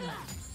Yeah.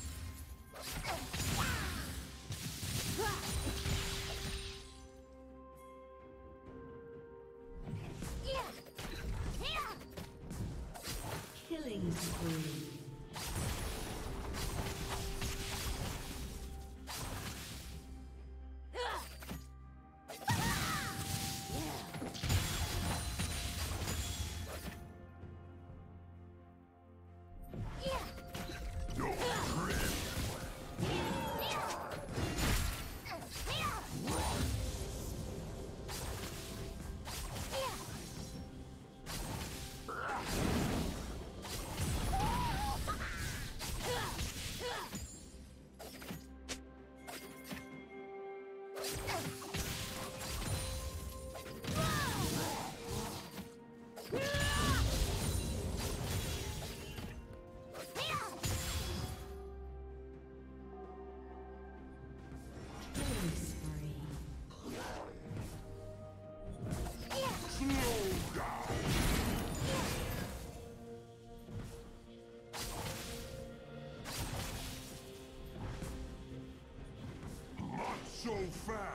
Fast.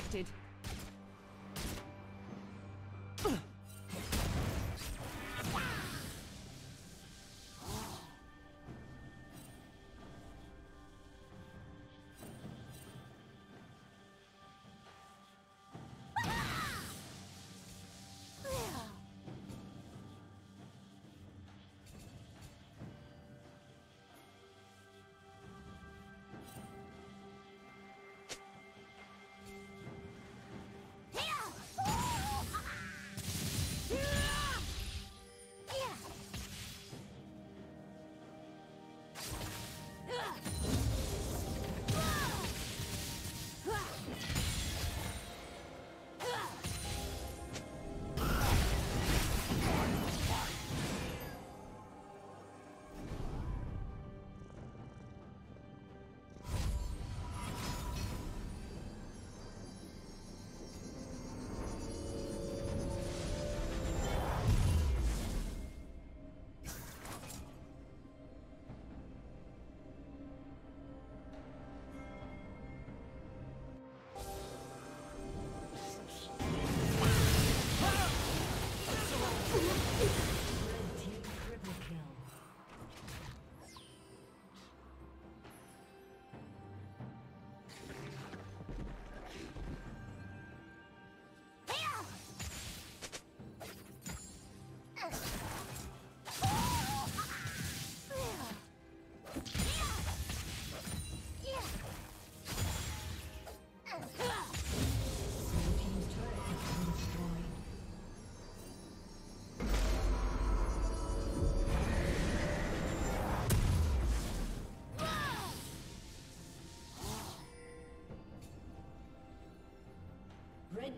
As